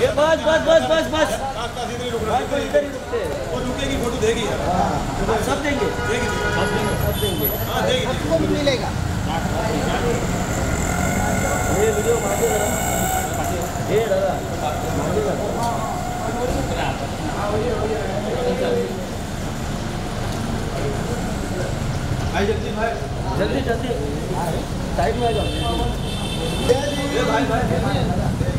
ये बस बस बस बस बस। भाई इधर ही। रुकते हैं वो रुकेगी फ़ोटो देगी। हाँ, सब देंगे। देगी सब देंगे। सब देंगे हाँ देगी मिलेगा। ये वीडियो मांगे जरा ये दादा मांगे जरा जल्दी भाई। जल्दी जल्दी। साइड में आ जाओ। ये भाई।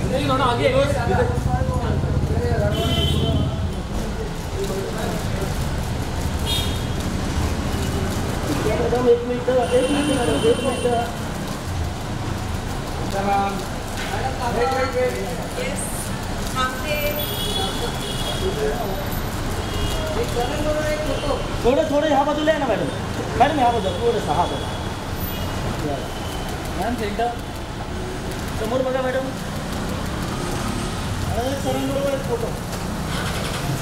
थोडं थोडं ह्या बाजूला आहे ना मॅडम। मॅडम ह्या बाजूला थोडंसं हा बघा मॅम, सेंटर। समोर बघा मॅडम। सरांबरोबर एक फ़ोटो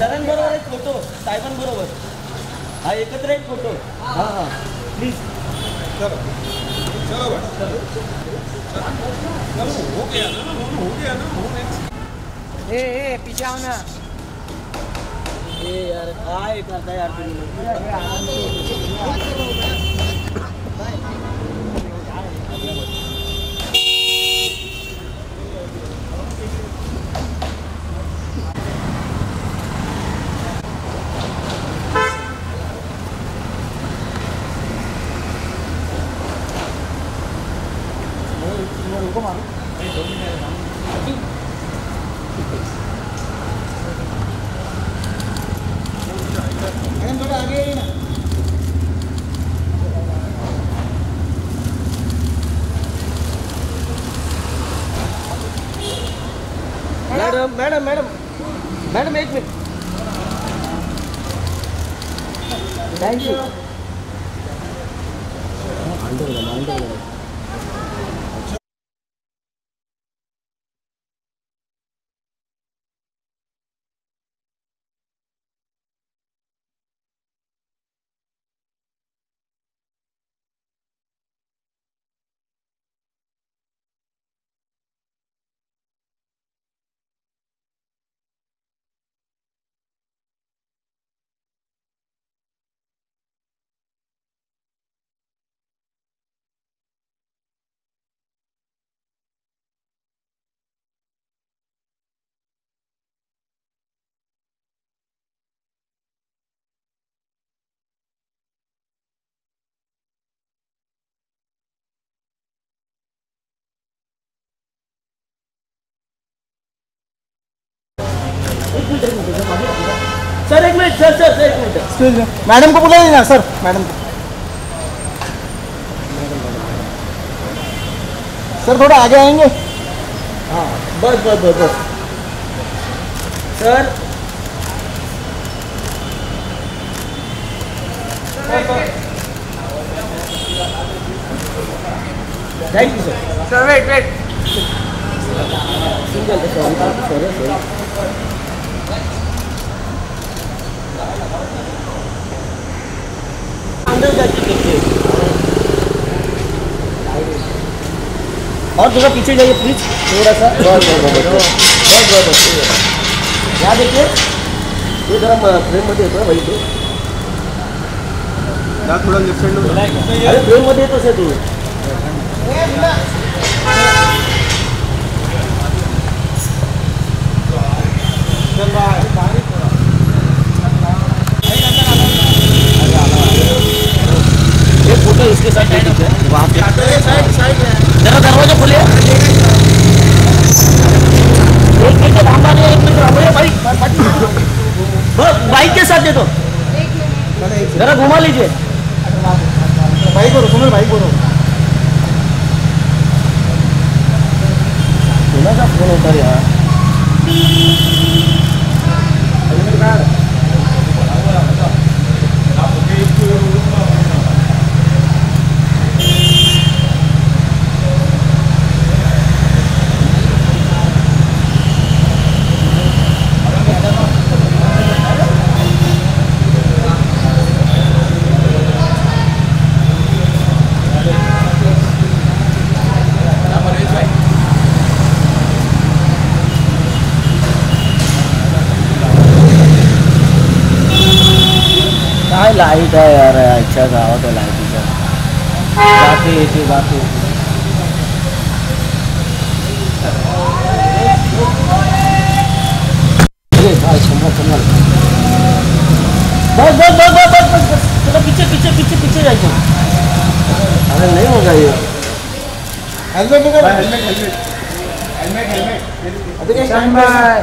सरांबरोबर एक फ़ोटो साहेबांबरोबर हा एकत्र एक फ़ोटो हाँ हाँ प्लीज़ चलो चलो चलो हो गया ना हो गया ना हो ए ए पीछे आओ ना ए यार काय करता यार तुम्ही मैडम थोड़ा आगे आइए ना मॅडम मॅडम मॅडम मॅडम एक मिनिट थँक्यू सर एक मिनिट सर सर एक मिनिट। एक्सक्यूज मी मैडम को बुलाइए ना सर। मैडम को। सर थोड़ा आगे आएँगे। हाँ बस बस बस बस। Sir. Thank you sir sir wait wait single sorry sorry sorry अंदर जाके देखिए। और थोड़ा पीछे जाइए प्लीज़ थोड़ा सा। बस बस ठीक है। यहाँ देखिए। ये जरा फ्रेममध्ये येतो भाई तो। थोड़ा लेफ़्ट साइड में अरे फ्रेममध्ये आहे तू? ये फ़ोटो इसके साथ वहाँ पे। जरा दरवाज़ा खोलिए। एक मिनट थांबा रे एक मिनट थांबा भाई। बाइक के साथ दे दो। जरा घुमा लीजिए। भाई बोलो सुनो भाई कोणाचा फ़ोन होता रे यार लाईट आहे यार आजच्या गावात आहे लाईटीच्या जाते येते जाते येते अरे भाई शंभर शंभर बस बस बस बस बस बस थोड़ा पीछे पीछे पीछे पीछे जाइए। अरे नहीं होगा ये। हेलमेट निकाल हेलमेट हेलमेट हेलमेट हेलमेट अभी स्टैंड बाय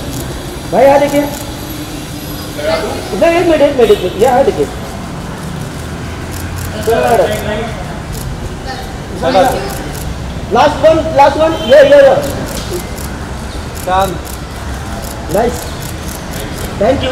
भाई यहाँ देखिए नहीं एक मिनट एक मिनट एक मिनट यहाँ देखिए लास्ट वन लास्ट वन ये ये ये। चाँद नाइस थैंक यू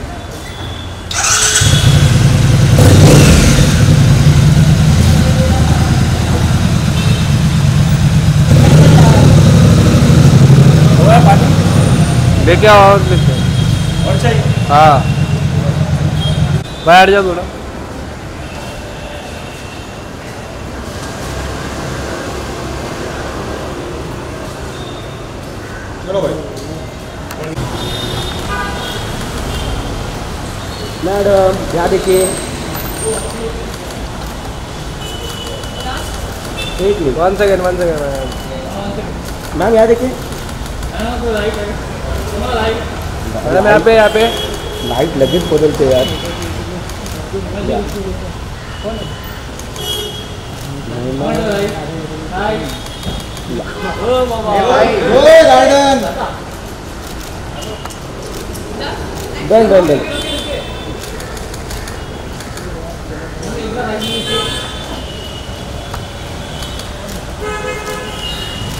लेके आओ और लेके आओ। और चाहिए? हाँ। बैठ जाओ थोड़ा। चलो भाई। मैडम यहाँ देखिए। एक minute one second one second ma'am यहाँ देखिए। मैडम यहाँ पे यहाँ पे। लाइट लगे बदलते यार। Garden. Done done done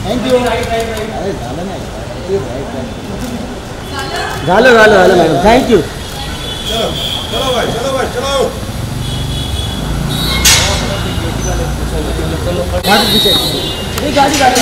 thank you अरे झालं नाही ते right, right. झालं झालं झालं मॅडम. थँक्यू चलो चलो भाई चलो भाई चलो गाड़ी गाड़ी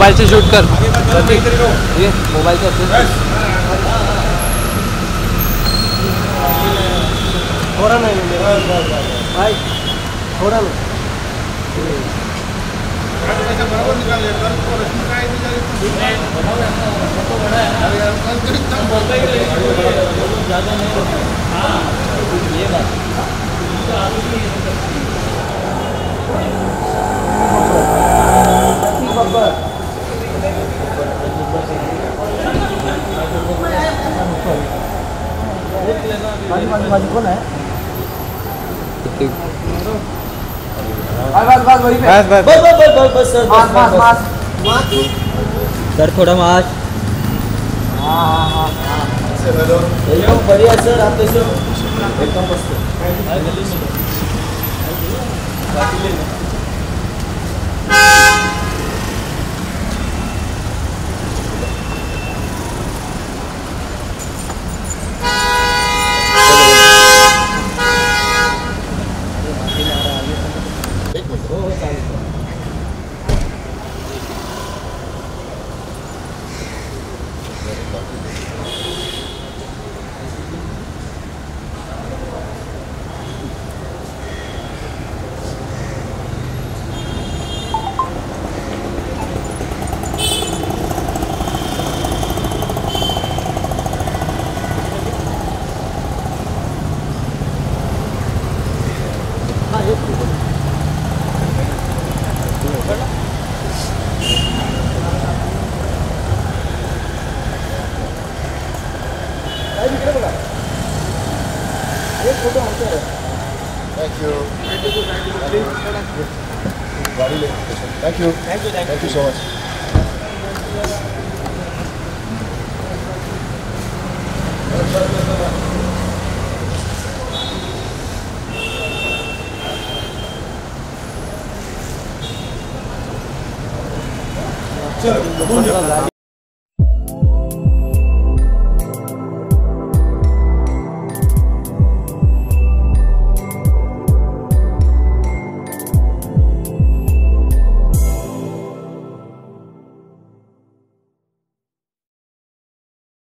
मोबाइल से शूट कर। ये मोबाइल से थोड़ा नहीं भाई, थोड़ा नहीं। बरोबर निकाल कर सर मास मास मास सर थोडा मास एकदम बढ़िया सर आप कैसे एकदम मस्त हो Thank you. Thank you. Thank you. Thank you. Thank you so much. Sir,